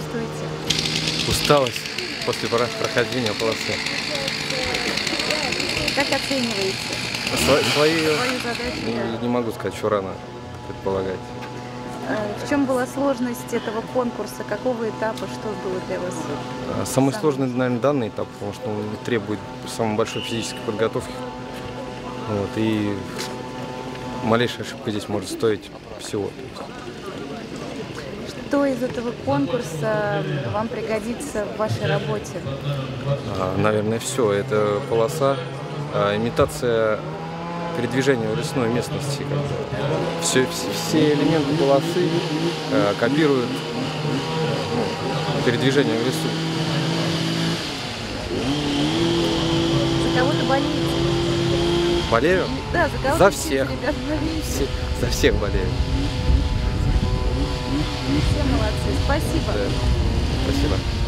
чувствуете? Усталость после про- прохождения полосы. Как оцениваете Сво- Свои свою задачу? не, не могу сказать, что рано предполагать. Э, В чем была сложность этого конкурса? Какого этапа? Что было для вас? А Самый Сам. сложный, наверное, данный этап, потому что он требует самой большой физической подготовки. Вот, и малейшая ошибка здесь может стоить всего. Что из этого конкурса вам пригодится в вашей работе? а, наверное, все. Это полоса, а, имитация передвижения в лесной местности. Все, все, все элементы полосы а, копируют ну, передвижение в лесу. За кого-то болеете? Болею? Да, за кого-то За всех. Все- за всех болею. Молодцы. Спасибо. Да. Спасибо.